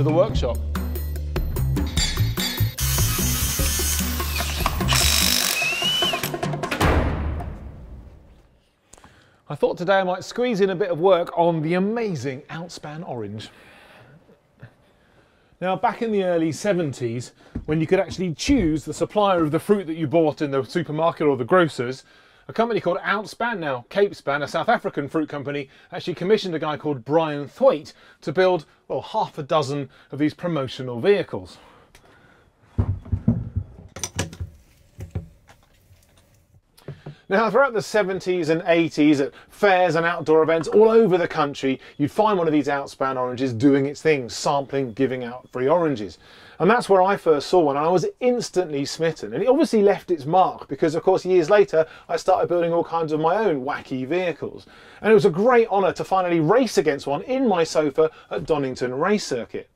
to the workshop. I thought today I might squeeze in a bit of work on the amazing Outspan Orange. Now, back in the early 70s, when you could actually choose the supplier of the fruit that you bought in the supermarket or the grocers, a company called Outspan, now Capespan, a South African fruit company, actually commissioned a guy called Brian Thwaite to build, well, half a dozen of these promotional vehicles. Now, throughout the 70s and 80s, at fairs and outdoor events all over the country, you'd find one of these Outspan oranges doing its thing, sampling, giving out free oranges. And that's where I first saw one, and I was instantly smitten. And it obviously left its mark because, of course, years later, I started building all kinds of my own wacky vehicles. And it was a great honour to finally race against one in my sofa at Donington Race Circuit.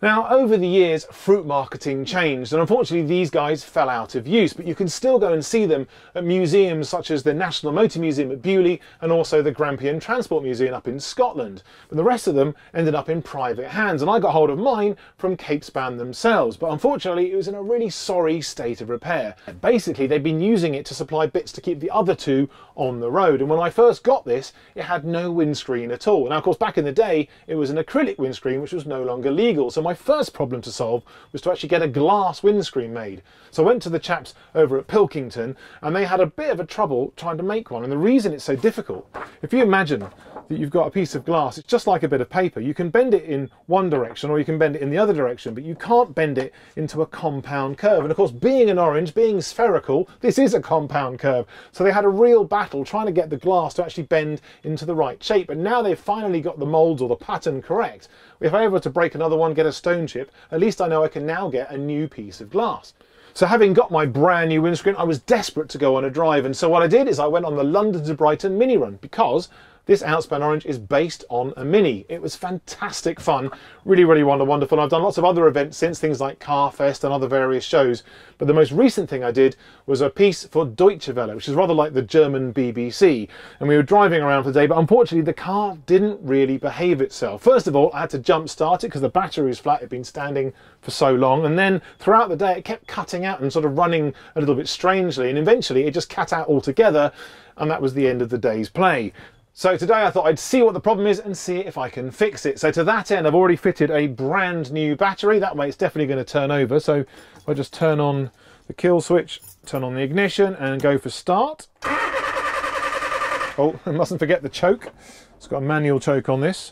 Now, over the years, fruit marketing changed, and unfortunately, these guys fell out of use, but you can still go and see them at museums such as the National Motor Museum at Beaulieu and also the Grampian Transport Museum up in Scotland. But the rest of them ended up in private hands, and I got hold of mine from Cape Capespan themselves, but unfortunately, it was in a really sorry state of repair. Basically, they'd been using it to supply bits to keep the other two on the road, and when I first got this, it had no windscreen at all. Now, of course, back in the day, it was an acrylic windscreen, which was no longer legal, so my first problem to solve was to actually get a glass windscreen made. So I went to the chaps over at Pilkington and they had a bit of a trouble trying to make one. And the reason it's so difficult, if you imagine that you've got a piece of glass, it's just like a bit of paper. You can bend it in one direction or you can bend it in the other direction, but you can't bend it into a compound curve. And of course, being an orange, being spherical, this is a compound curve. So they had a real battle trying to get the glass to actually bend into the right shape. And now they've finally got the molds or the pattern correct. If I ever to break another one, get a stone chip, at least I know I can now get a new piece of glass. So having got my brand new windscreen, I was desperate to go on a drive. And so what I did is I went on the London to Brighton mini run because this Outspan Orange is based on a Mini. It was fantastic fun, really, really wonderful. I've done lots of other events since, things like Carfest and other various shows. But the most recent thing I did was a piece for Deutsche Welle, which is rather like the German BBC. And we were driving around for the day, but unfortunately the car didn't really behave itself. First of all, I had to jump start it because the battery was flat. It'd been standing for so long. And then throughout the day, it kept cutting out and sort of running a little bit strangely. And eventually it just cut out altogether. And that was the end of the day's play. So today I thought I'd see what the problem is and see if I can fix it. So to that end, I've already fitted a brand new battery. That way it's definitely going to turn over. So I just turn on the kill switch, turn on the ignition and go for start. Oh, I mustn't forget the choke. It's got a manual choke on this.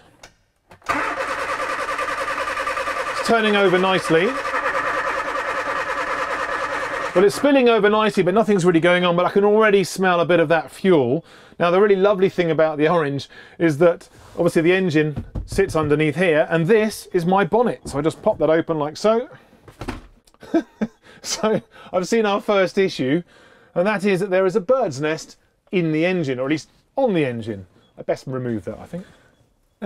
It's turning over nicely. Well, it's spilling over nicely, but nothing's really going on, but I can already smell a bit of that fuel. Now, the really lovely thing about the orange is that obviously the engine sits underneath here, and this is my bonnet. So I just pop that open like so. so I've seen our first issue, and that is that there is a bird's nest in the engine, or at least on the engine. I best remove that, I think.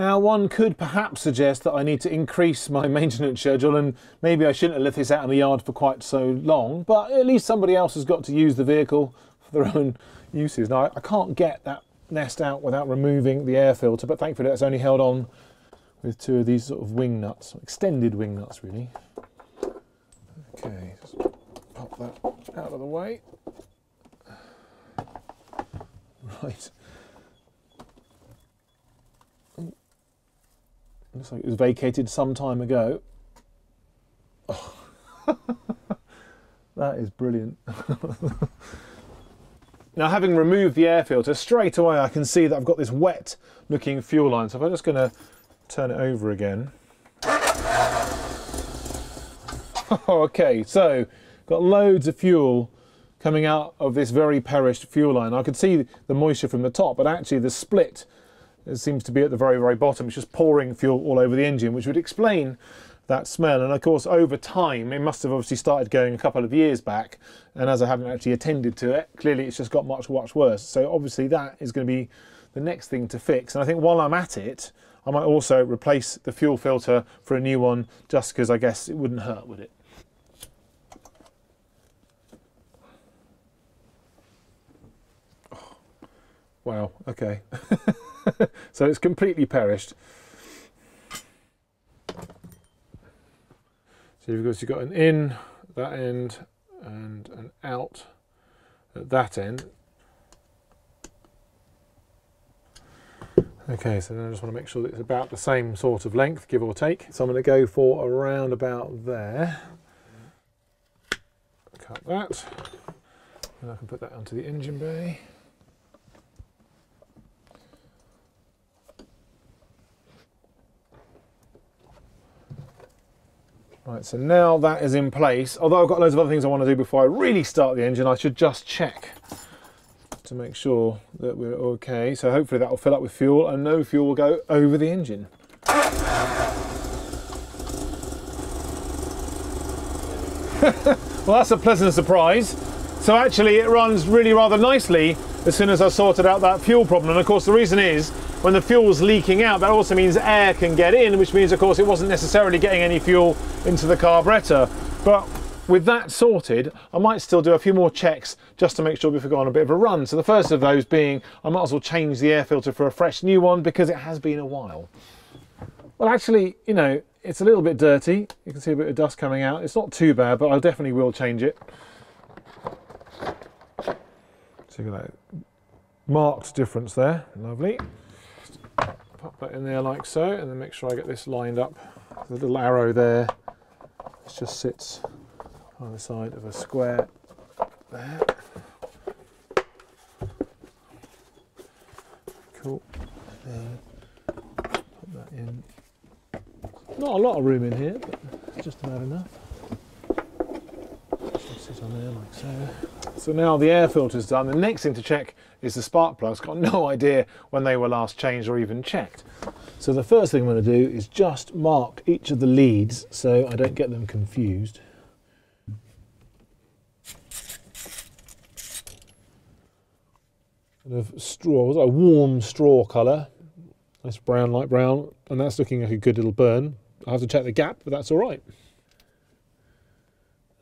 Now, one could perhaps suggest that I need to increase my maintenance schedule and maybe I shouldn't have left this out in the yard for quite so long, but at least somebody else has got to use the vehicle for their own uses. Now, I can't get that nest out without removing the air filter, but thankfully that's only held on with two of these sort of wing nuts, extended wing nuts really. Okay, just pop that out of the way. Right. Looks like it was vacated some time ago. Oh. that is brilliant. now having removed the air filter, straight away I can see that I've got this wet looking fuel line. So if I'm just going to turn it over again. okay, so got loads of fuel coming out of this very perished fuel line. I could see the moisture from the top, but actually the split it seems to be at the very, very bottom. It's just pouring fuel all over the engine, which would explain that smell. And of course, over time, it must have obviously started going a couple of years back. And as I haven't actually attended to it, clearly it's just got much, much worse. So obviously that is going to be the next thing to fix. And I think while I'm at it, I might also replace the fuel filter for a new one, just because I guess it wouldn't hurt, would it? Oh, wow, okay. so it's completely perished. So you've got, you've got an in at that end and an out at that end. Okay, so then I just want to make sure that it's about the same sort of length, give or take. So I'm going to go for around about there. Cut that. And I can put that onto the engine bay. Right, so now that is in place, although I've got loads of other things I want to do before I really start the engine, I should just check to make sure that we're okay. So hopefully that will fill up with fuel and no fuel will go over the engine. well, that's a pleasant surprise. So actually it runs really rather nicely as soon as I sorted out that fuel problem. And of course the reason is when the fuel's leaking out, that also means air can get in, which means, of course, it wasn't necessarily getting any fuel into the carburettor. But with that sorted, I might still do a few more checks just to make sure we've on a bit of a run. So the first of those being, I might as well change the air filter for a fresh new one because it has been a while. Well, actually, you know, it's a little bit dirty. You can see a bit of dust coming out. It's not too bad, but I definitely will change it. See that marked difference there. Lovely pop that in there like so and then make sure I get this lined up. The little arrow there this just sits on the side of a square there. Cool. And put that in. Not a lot of room in here, but just about enough. Just sit on there like so. So now the air filter's done. The next thing to check is the spark plugs. Got no idea when they were last changed or even checked. So the first thing I'm going to do is just mark each of the leads so I don't get them confused. Kind of straw, a warm straw colour, nice brown, light brown, and that's looking like a good little burn. I have to check the gap, but that's all right.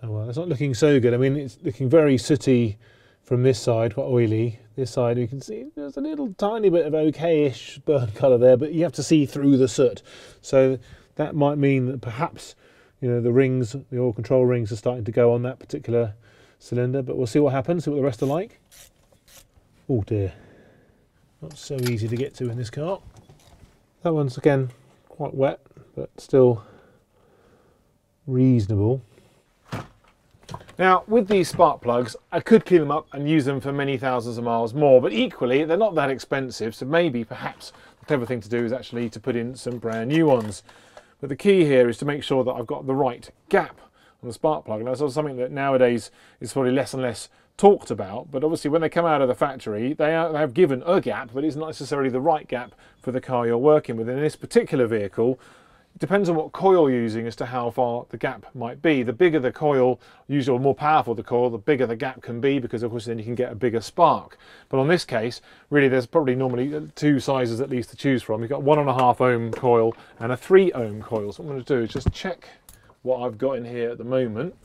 Oh well, it's not looking so good. I mean, it's looking very sooty from this side, quite oily. This side, you can see there's a little tiny bit of okay-ish burn colour there, but you have to see through the soot. So that might mean that perhaps, you know, the rings, the oil control rings are starting to go on that particular cylinder, but we'll see what happens, see what the rest are like. Oh dear, not so easy to get to in this car. That one's, again, quite wet, but still reasonable. Now, with these spark plugs, I could clean them up and use them for many thousands of miles more, but equally, they're not that expensive, so maybe, perhaps, the clever thing to do is actually to put in some brand new ones. But the key here is to make sure that I've got the right gap on the spark plug. And that's something that nowadays is probably less and less talked about, but obviously when they come out of the factory, they, are, they have given a gap, but it's not necessarily the right gap for the car you're working with. And in this particular vehicle, it depends on what coil you're using as to how far the gap might be. The bigger the coil, usually more powerful the coil, the bigger the gap can be because of course then you can get a bigger spark. But on this case, really there's probably normally uh, two sizes at least to choose from. You've got one and a half ohm coil and a three ohm coil. So what I'm going to do is just check what I've got in here at the moment.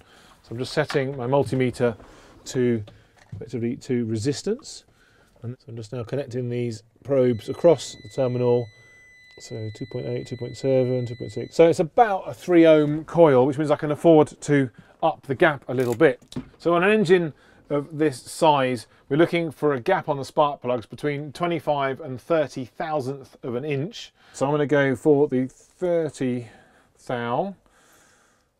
So I'm just setting my multimeter to effectively to resistance. And so I'm just now connecting these probes across the terminal so 2.8, 2.7, 2.6. So it's about a 3 ohm coil, which means I can afford to up the gap a little bit. So on an engine of this size, we're looking for a gap on the spark plugs between 25 and 30 thousandth of an inch. So I'm going to go for the 30 thou.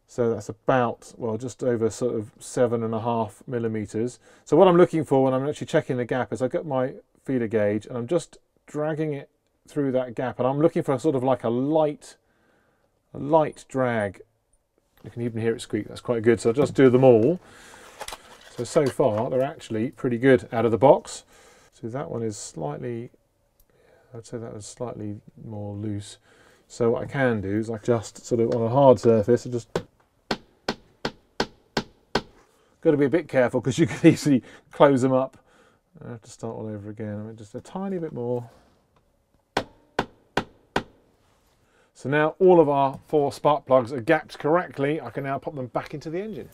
So that's about, well, just over sort of seven and a half millimeters. So what I'm looking for when I'm actually checking the gap is I get my feeler gauge and I'm just dragging it through that gap and I'm looking for a sort of like a light a light drag. You can even hear it squeak that's quite good so I'll just do them all. So so far they're actually pretty good out of the box. So that one is slightly I'd say that was slightly more loose. So what I can do is I just sort of on a hard surface I just got to be a bit careful because you can easily close them up. I have to start all over again. I mean just a tiny bit more So now all of our four spark plugs are gapped correctly. I can now pop them back into the engine.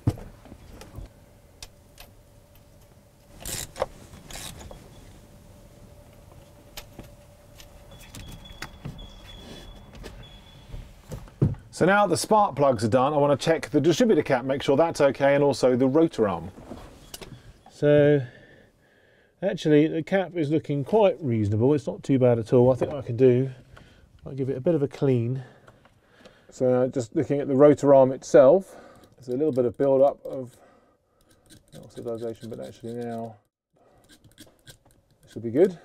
So now the spark plugs are done, I want to check the distributor cap, make sure that's okay, and also the rotor arm. So actually the cap is looking quite reasonable. It's not too bad at all. I think I can do, I'll give it a bit of a clean. So uh, just looking at the rotor arm itself, there's a little bit of build up of oxidization, but actually now should be good.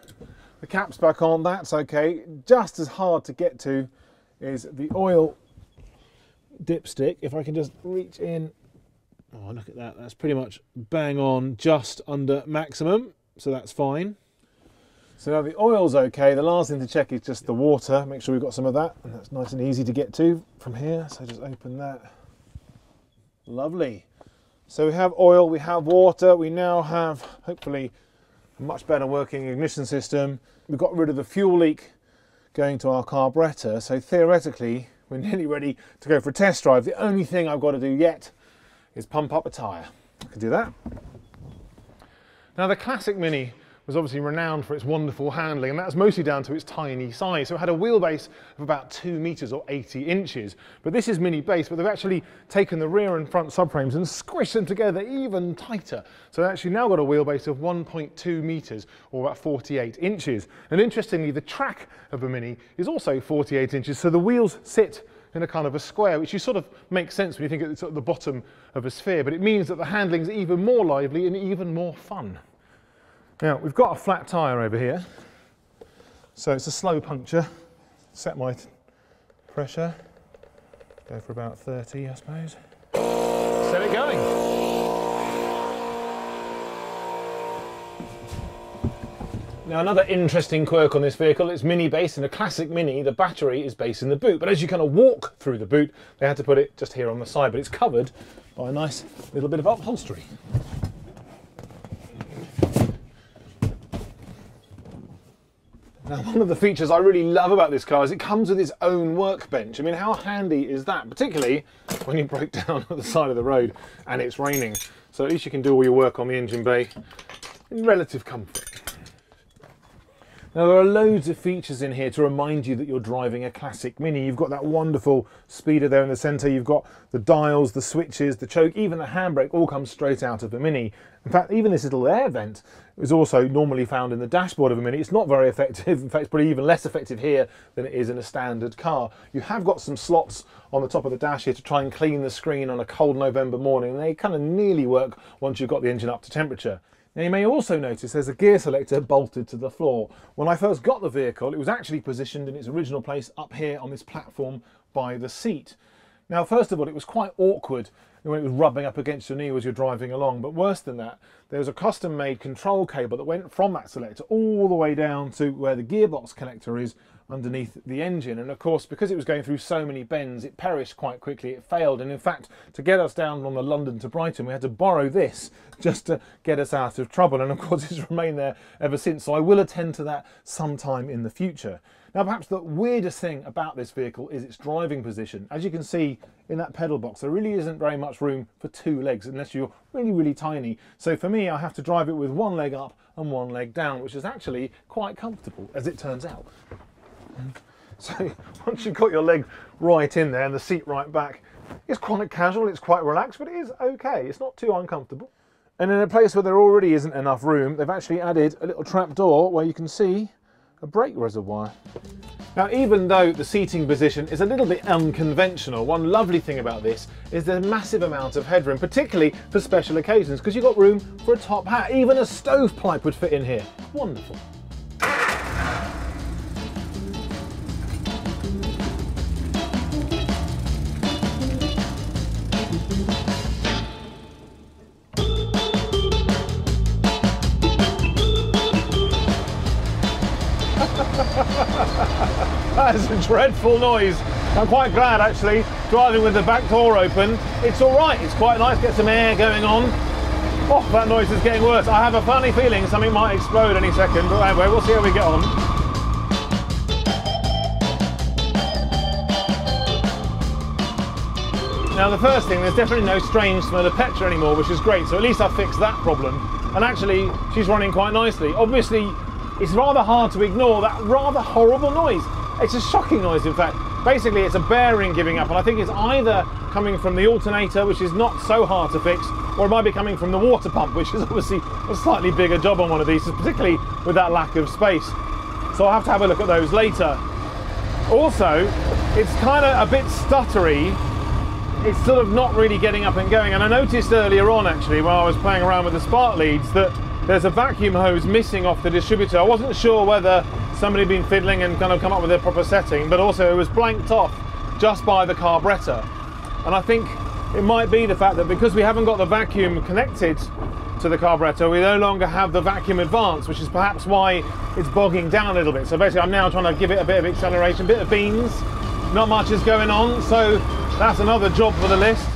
The cap's back on, that's okay. Just as hard to get to is the oil dipstick. If I can just reach in, oh look at that, that's pretty much bang on just under maximum, so that's fine. So now the oil's okay, the last thing to check is just the water, make sure we've got some of that, and that's nice and easy to get to from here, so just open that. Lovely. So we have oil, we have water, we now have, hopefully, a much better working ignition system. We've got rid of the fuel leak going to our carburettor, so theoretically we're nearly ready to go for a test drive. The only thing I've got to do yet is pump up a tyre. I can do that. Now the classic Mini was obviously renowned for its wonderful handling, and that's mostly down to its tiny size. So it had a wheelbase of about two meters or 80 inches. But this is mini base, but they've actually taken the rear and front subframes and squished them together even tighter. So they actually now got a wheelbase of 1.2 meters or about 48 inches. And interestingly, the track of the Mini is also 48 inches, so the wheels sit in a kind of a square, which you sort of makes sense when you think it's at the bottom of a sphere, but it means that the handling is even more lively and even more fun. Now, we've got a flat tyre over here, so it's a slow puncture. Set my pressure, go for about 30, I suppose. Set it going. Now another interesting quirk on this vehicle, it's mini base. In a classic Mini, the battery is based in the boot, but as you kind of walk through the boot, they had to put it just here on the side, but it's covered by a nice little bit of upholstery. one of the features I really love about this car is it comes with its own workbench. I mean, how handy is that? Particularly when you break down at the side of the road and it's raining. So at least you can do all your work on the engine bay in relative comfort. Now there are loads of features in here to remind you that you're driving a classic Mini. You've got that wonderful speeder there in the centre, you've got the dials, the switches, the choke, even the handbrake all comes straight out of the Mini. In fact, even this little air vent is also normally found in the dashboard of a Mini. It's not very effective, in fact it's probably even less effective here than it is in a standard car. You have got some slots on the top of the dash here to try and clean the screen on a cold November morning. And they kind of nearly work once you've got the engine up to temperature. Now you may also notice there's a gear selector bolted to the floor. When I first got the vehicle, it was actually positioned in its original place up here on this platform by the seat. Now, first of all, it was quite awkward when it was rubbing up against your knee as you're driving along. But worse than that, there was a custom made control cable that went from that selector all the way down to where the gearbox connector is underneath the engine. And of course, because it was going through so many bends, it perished quite quickly. It failed. And in fact, to get us down on the London to Brighton, we had to borrow this just to get us out of trouble. And of course, it's remained there ever since. So I will attend to that sometime in the future. Now, perhaps the weirdest thing about this vehicle is its driving position. As you can see in that pedal box, there really isn't very much room for two legs unless you're really, really tiny. So for me, I have to drive it with one leg up and one leg down, which is actually quite comfortable, as it turns out. So once you've got your leg right in there and the seat right back, it's quite casual, it's quite relaxed, but it is okay. It's not too uncomfortable. And in a place where there already isn't enough room, they've actually added a little trap door where you can see a brake reservoir. Now, even though the seating position is a little bit unconventional, one lovely thing about this is the massive amount of headroom, particularly for special occasions, because you've got room for a top hat. Even a stovepipe would fit in here. Wonderful. Dreadful noise. I'm quite glad actually, driving with the back door open. It's all right, it's quite nice, get some air going on. Oh, that noise is getting worse. I have a funny feeling something might explode any second, but anyway, we'll see how we get on. Now the first thing, there's definitely no strange smell of petrol anymore, which is great, so at least I fixed that problem. And actually, she's running quite nicely. Obviously, it's rather hard to ignore that rather horrible noise. It's a shocking noise, in fact. basically it's a bearing giving up and I think it's either coming from the alternator which is not so hard to fix or it might be coming from the water pump which is obviously a slightly bigger job on one of these particularly with that lack of space. So I'll have to have a look at those later. Also it's kind of a bit stuttery. It's sort of not really getting up and going and I noticed earlier on actually while I was playing around with the spark leads that there's a vacuum hose missing off the distributor I wasn't sure whether somebody had been fiddling and kind of come up with a proper setting, but also it was blanked off just by the carburettor. And I think it might be the fact that because we haven't got the vacuum connected to the carburettor, we no longer have the vacuum advance, which is perhaps why it's bogging down a little bit. So basically I'm now trying to give it a bit of acceleration, a bit of beans, not much is going on, so that's another job for the list.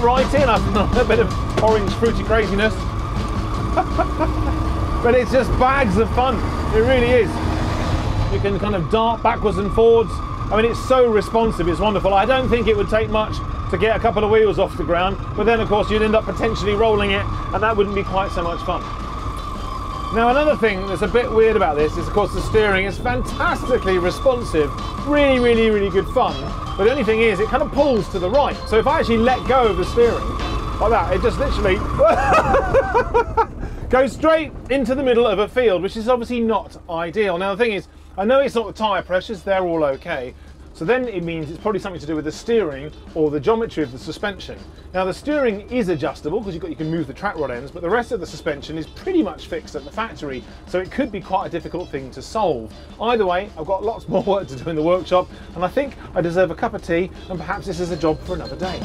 Fit right in. A bit of orange fruity craziness. but it's just bags of fun. It really is. You can kind of dart backwards and forwards. I mean, it's so responsive, it's wonderful. I don't think it would take much to get a couple of wheels off the ground, but then of course you'd end up potentially rolling it and that wouldn't be quite so much fun. Now another thing that's a bit weird about this is of course the steering is fantastically responsive, really, really, really good fun, but the only thing is, it kind of pulls to the right. So if I actually let go of the steering, like that, it just literally goes straight into the middle of a field, which is obviously not ideal. Now the thing is, I know it's not the tyre pressures, they're all okay, so then it means it's probably something to do with the steering or the geometry of the suspension. Now the steering is adjustable because you can move the track rod ends, but the rest of the suspension is pretty much fixed at the factory, so it could be quite a difficult thing to solve. Either way, I've got lots more work to do in the workshop, and I think I deserve a cup of tea, and perhaps this is a job for another day.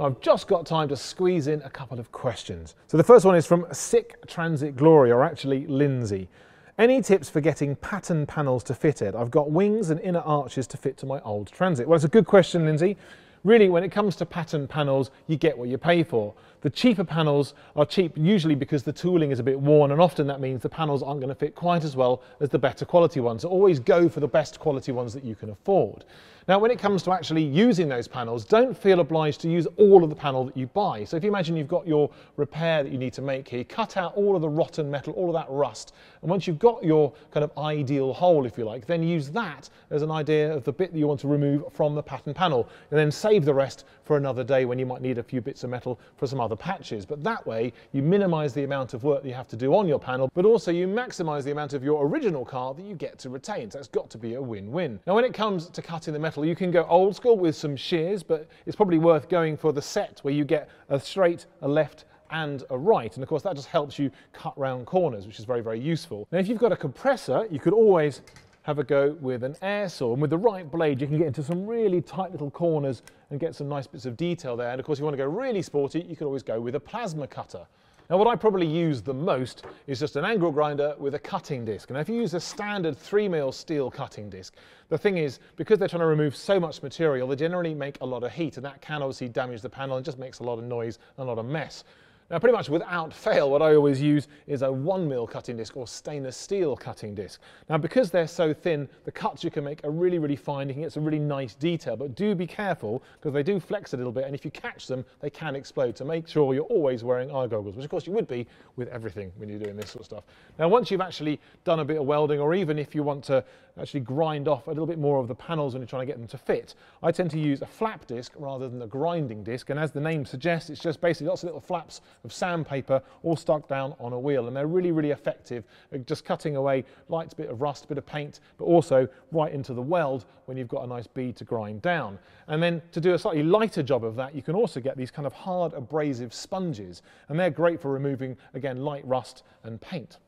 I've just got time to squeeze in a couple of questions. So the first one is from Sick Transit Glory, or actually Lindsay. Any tips for getting pattern panels to fit it? I've got wings and inner arches to fit to my old Transit. Well, it's a good question, Lindsay. Really, when it comes to pattern panels, you get what you pay for. The cheaper panels are cheap usually because the tooling is a bit worn and often that means the panels aren't going to fit quite as well as the better quality ones. So always go for the best quality ones that you can afford. Now, when it comes to actually using those panels, don't feel obliged to use all of the panel that you buy. So if you imagine you've got your repair that you need to make here, cut out all of the rotten metal, all of that rust. And once you've got your kind of ideal hole, if you like, then use that as an idea of the bit that you want to remove from the pattern panel. And then save the rest for another day when you might need a few bits of metal for some other patches. But that way, you minimize the amount of work that you have to do on your panel, but also you maximize the amount of your original car that you get to retain. So that's got to be a win-win. Now, when it comes to cutting the metal. You can go old school with some shears, but it's probably worth going for the set where you get a straight, a left, and a right. And of course, that just helps you cut round corners, which is very, very useful. Now, if you've got a compressor, you could always have a go with an air saw. And with the right blade, you can get into some really tight little corners and get some nice bits of detail there. And of course, if you want to go really sporty, you can always go with a plasma cutter. Now what I probably use the most is just an angle grinder with a cutting disc. And if you use a standard 3mm steel cutting disc, the thing is, because they're trying to remove so much material, they generally make a lot of heat and that can obviously damage the panel and just makes a lot of noise and a lot of mess. Now pretty much without fail what I always use is a 1 mil cutting disc or stainless steel cutting disc. Now because they're so thin the cuts you can make are really really fine, you can get some really nice detail but do be careful because they do flex a little bit and if you catch them they can explode so make sure you're always wearing eye goggles which of course you would be with everything when you're doing this sort of stuff. Now once you've actually done a bit of welding or even if you want to actually grind off a little bit more of the panels when you're trying to get them to fit, I tend to use a flap disc rather than a grinding disc and as the name suggests it's just basically lots of little flaps of sandpaper all stuck down on a wheel and they're really really effective at just cutting away light bit of rust, a bit of paint but also right into the weld when you've got a nice bead to grind down. And then to do a slightly lighter job of that you can also get these kind of hard abrasive sponges and they're great for removing again light rust and paint.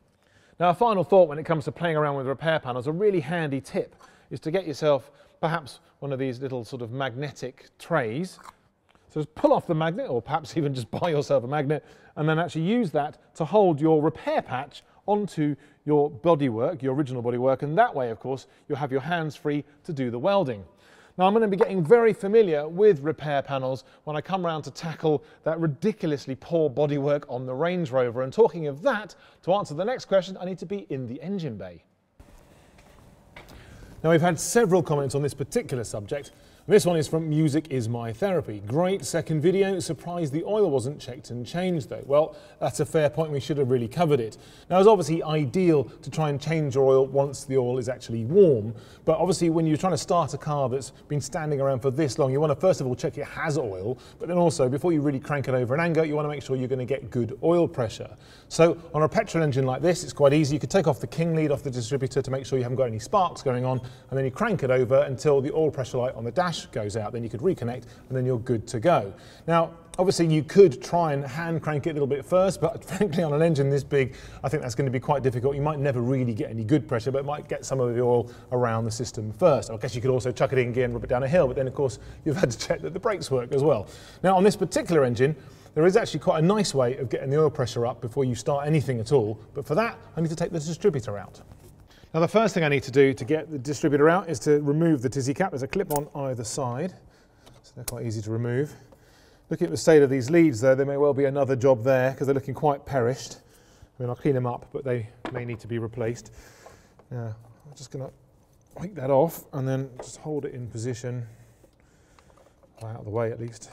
Now a final thought when it comes to playing around with repair panels, a really handy tip is to get yourself perhaps one of these little sort of magnetic trays so just pull off the magnet, or perhaps even just buy yourself a magnet, and then actually use that to hold your repair patch onto your bodywork, your original bodywork, and that way, of course, you'll have your hands free to do the welding. Now I'm going to be getting very familiar with repair panels when I come around to tackle that ridiculously poor bodywork on the Range Rover. And talking of that, to answer the next question, I need to be in the engine bay. Now we've had several comments on this particular subject, This one is from Music is My Therapy. Great second video. Surprised the oil wasn't checked and changed though. Well, that's a fair point. We should have really covered it. Now, it's obviously ideal to try and change your oil once the oil is actually warm. But obviously, when you're trying to start a car that's been standing around for this long, you want to first of all check it has oil. But then also, before you really crank it over an anger, you want to make sure you're going to get good oil pressure. So on a petrol engine like this, it's quite easy. You could take off the king lead off the distributor to make sure you haven't got any sparks going on, and then you crank it over until the oil pressure light on the dash goes out, then you could reconnect and then you're good to go. Now, obviously you could try and hand crank it a little bit first, but frankly on an engine this big, I think that's going to be quite difficult. You might never really get any good pressure, but it might get some of the oil around the system first. I guess you could also chuck it in gear and rub it down a hill, but then of course you've had to check that the brakes work as well. Now on this particular engine, there is actually quite a nice way of getting the oil pressure up before you start anything at all, but for that I need to take the distributor out. Now the first thing I need to do to get the distributor out is to remove the dizzy cap. There's a clip on either side, so they're quite easy to remove. Looking at the state of these leads though, there may well be another job there because they're looking quite perished. I mean, I'll clean them up, but they may need to be replaced. Now, I'm just going to wipe that off and then just hold it in position, out of the way at least.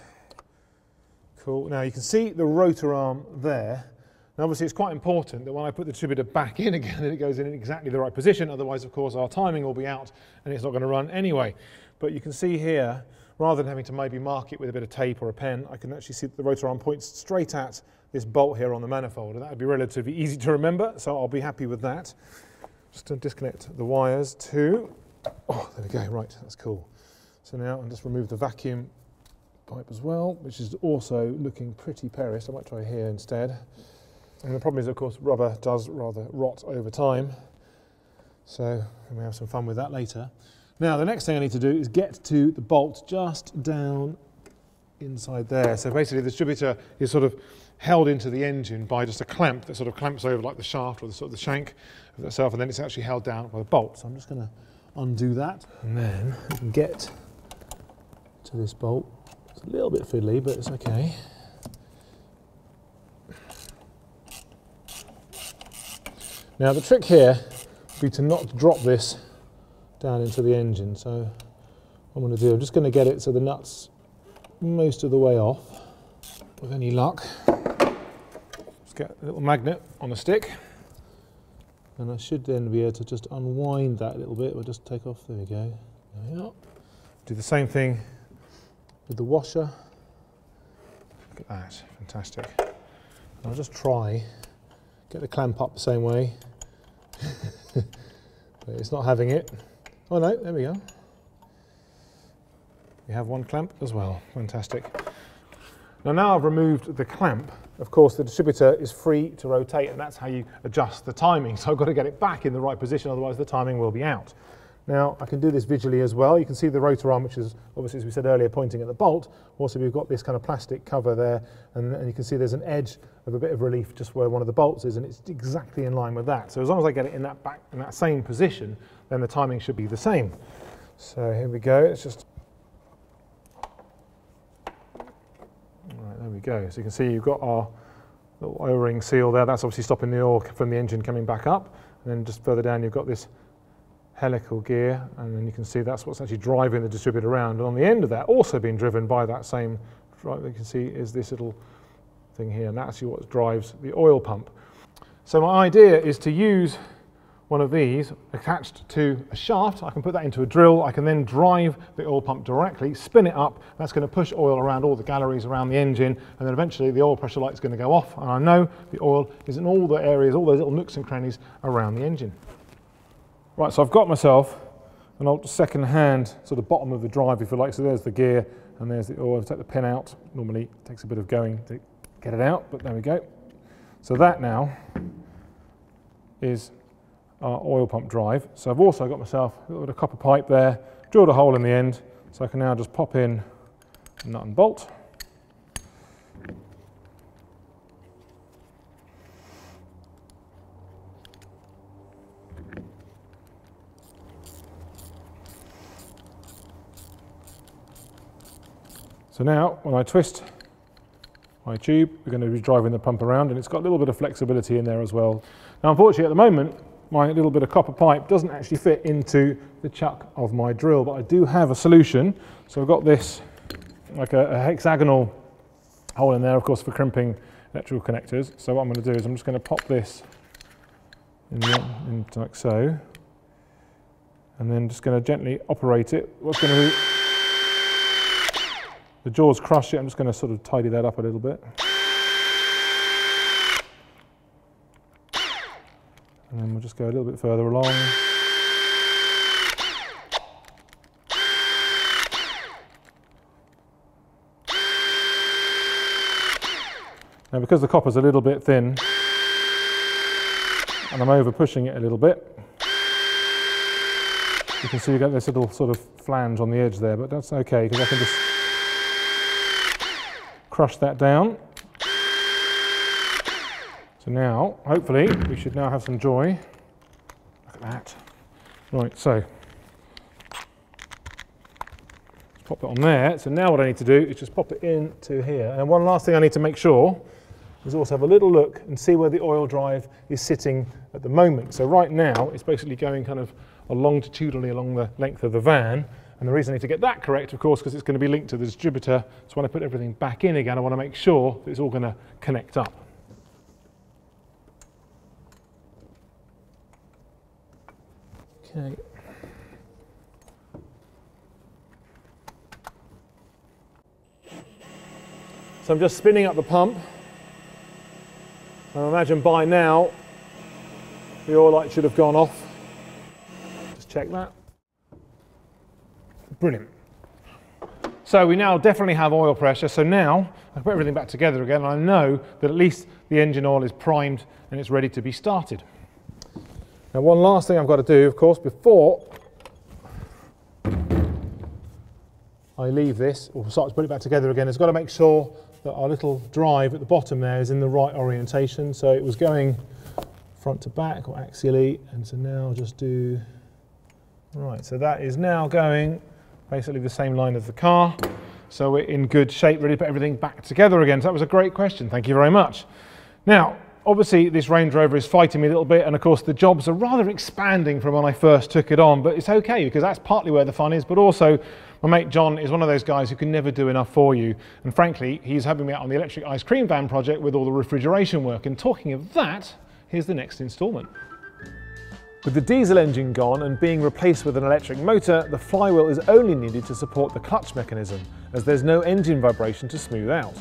Cool. Now you can see the rotor arm there and obviously it's quite important that when I put the distributor back in again that it goes in exactly the right position, otherwise of course our timing will be out and it's not going to run anyway. But you can see here, rather than having to maybe mark it with a bit of tape or a pen, I can actually see that the rotor arm points straight at this bolt here on the manifold and that would be relatively easy to remember, so I'll be happy with that. Just to disconnect the wires too. Oh, there we go, right, that's cool. So now I'll just remove the vacuum pipe as well, which is also looking pretty perished. I might try here instead. And the problem is, of course, rubber does rather rot over time. So we have some fun with that later. Now, the next thing I need to do is get to the bolt just down inside there. So basically, the distributor is sort of held into the engine by just a clamp that sort of clamps over like the shaft or the sort of the shank of itself, and then it's actually held down by a bolt. So I'm just going to undo that, and then get to this bolt. It's a little bit fiddly, but it's okay. Now the trick here would be to not drop this down into the engine. So what I'm going to do, I'm just going to get it so the nuts most of the way off with any luck. Just get a little magnet on a stick and I should then be able to just unwind that a little bit. We'll just take off, there we go. There we. Do the same thing with the washer. Look at that, fantastic. I'll just try, get the clamp up the same way but it's not having it. Oh no, there we go. We have one clamp as well, fantastic. Now, now I've removed the clamp, of course the distributor is free to rotate and that's how you adjust the timing. So I've got to get it back in the right position, otherwise the timing will be out. Now I can do this visually as well. You can see the rotor arm, which is obviously, as we said earlier, pointing at the bolt. Also, we've got this kind of plastic cover there, and, and, you can see there's an edge of a bit of relief just where one of the bolts is, and it's exactly in line with that. So as long as I get it in that back, in that same position, then the timing should be the same. So here we go. It's just Right, there we go. So you can see you've got our little O-ring seal there. That's obviously stopping the oil from the engine coming back up. And then just further down, you've got this helical gear, and then you can see that's what's actually driving the distributor around. And on the end of that, also being driven by that same, you can see is this little thing here, and that's actually what drives the oil pump. So my idea is to use one of these attached to a shaft. I can put that into a drill. I can then drive the oil pump directly, spin it up. That's going to push oil around all the galleries around the engine. And then eventually the oil pressure light is going to go off. And I know the oil is in all the areas, all those little nooks and crannies around the engine. Right, so I've got myself an old second hand sort of bottom of the drive, if you like. So there's the gear and there's the oh, oil. Take the pin out. Normally it takes a bit of going to get it out, but there we go. So that now is our oil pump drive. So I've also got myself a little bit of copper pipe there, drilled a hole in the end, so I can now just pop in nut and bolt. So now when I twist my tube, we're going to be driving the pump around and it's got a little bit of flexibility in there as well. Now unfortunately at the moment, my little bit of copper pipe doesn't actually fit into the chuck of my drill, but I do have a solution. So I've got this like a, a hexagonal hole in there, of course, for crimping electrical connectors. So what I'm going to do is I'm just going to pop this in, the, in like so, and then just going to gently operate it. What's going to be the jaws crush it. I'm just going to sort of tidy that up a little bit. And then we'll just go a little bit further along. Now because the copper's a little bit thin, and I'm over pushing it a little bit, you can see you get this little sort of flange on the edge there, but that's okay because I can just crush that down. So now, hopefully, we should now have some joy. Look at that. Right, so pop it on there. So now what I need to do is just pop it into here. And one last thing I need to make sure is also have a little look and see where the oil drive is sitting at the moment. So right now it's basically going kind of longitudinally along the length of the van. And the reason I need to get that correct, of course, because it's going to be linked to the distributor. So when I put everything back in again, I want to make sure that it's all going to connect up. Okay. So I'm just spinning up the pump. I imagine by now the oil light should have gone off. Just check that. Brilliant. So we now definitely have oil pressure. So now I put everything back together again and I know that at least the engine oil is primed and it's ready to be started. Now one last thing I've got to do, of course, before I leave this or start to put it back together again, is got to make sure that our little drive at the bottom there is in the right orientation. So it was going front to back or axially, and so now I'll just do, right, so that is now going basically the same line as the car. So we're in good shape, ready to put everything back together again. So that was a great question, thank you very much. Now, obviously this Range Rover is fighting me a little bit, and of course the jobs are rather expanding from when I first took it on, but it's okay because that's partly where the fun is, but also my mate John is one of those guys who can never do enough for you. And frankly, he's helping me out on the electric ice cream van project with all the refrigeration work. And talking of that, here's the next instalment. With the diesel engine gone and being replaced with an electric motor, the flywheel is only needed to support the clutch mechanism, as there's no engine vibration to smooth out.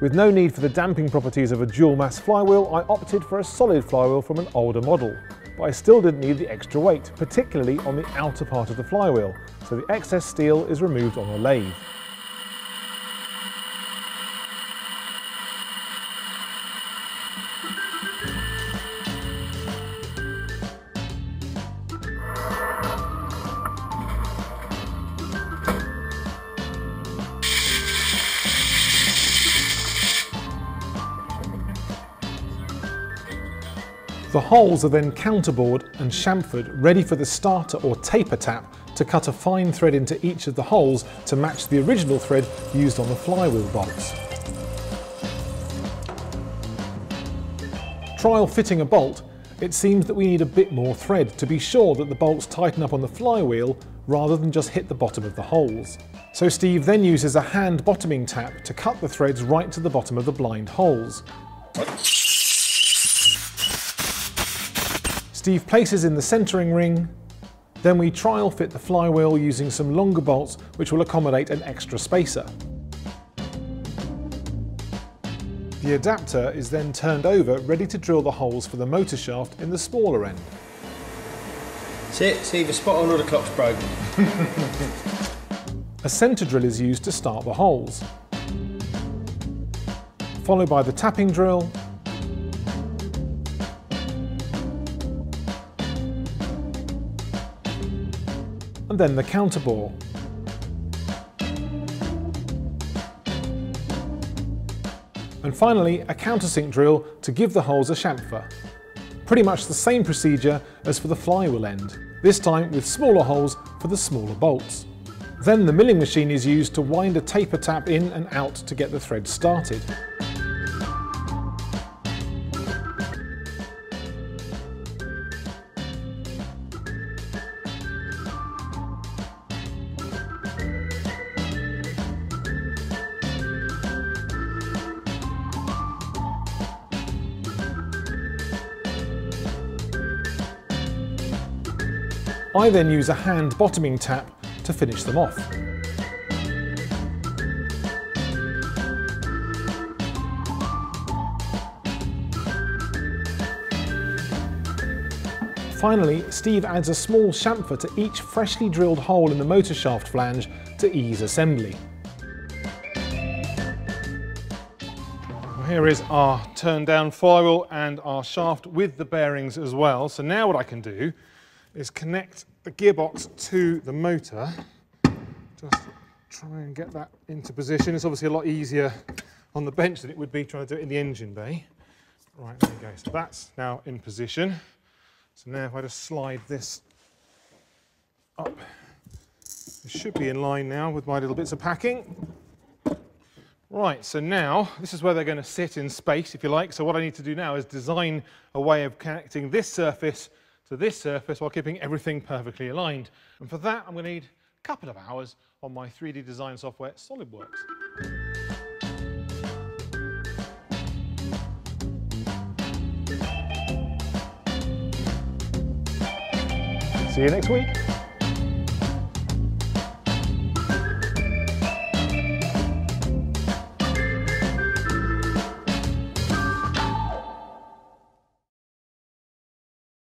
With no need for the damping properties of a dual mass flywheel, I opted for a solid flywheel from an older model but I still didn't need the extra weight, particularly on the outer part of the flywheel, so the excess steel is removed on the lathe. Holes are then counterbored and chamfered ready for the starter or taper tap to cut a fine thread into each of the holes to match the original thread used on the flywheel bolts. Trial fitting a bolt, it seems that we need a bit more thread to be sure that the bolts tighten up on the flywheel rather than just hit the bottom of the holes. So Steve then uses a hand bottoming tap to cut the threads right to the bottom of the blind holes. Steve places in the centering ring, then we trial fit the flywheel using some longer bolts which will accommodate an extra spacer. The adapter is then turned over ready to drill the holes for the motor shaft in the smaller end. See, see the spot on or the clock's broken. a centre drill is used to start the holes, followed by the tapping drill and then the counterbore. And finally, a countersink drill to give the holes a chamfer. Pretty much the same procedure as for the flywheel end, this time with smaller holes for the smaller bolts. Then the milling machine is used to wind a taper tap in and out to get the thread started. I then use a hand bottoming tap to finish them off. Finally, Steve adds a small chamfer to each freshly drilled hole in the motor shaft flange to ease assembly. Here is our turn down flywheel and our shaft with the bearings as well. So now what I can do is connect the gearbox to the motor. Just try and get that into position. It's obviously a lot easier on the bench than it would be trying to do it in the engine bay. Right, there we go. So that's now in position. So now if I just slide this up, it should be in line now with my little bits of packing. Right, so now this is where they're going to sit in space, if you like. So what I need to do now is design a way of connecting this surface to this surface while keeping everything perfectly aligned. And for that, I'm going to need a couple of hours on my 3D design software, SolidWorks. See you next week.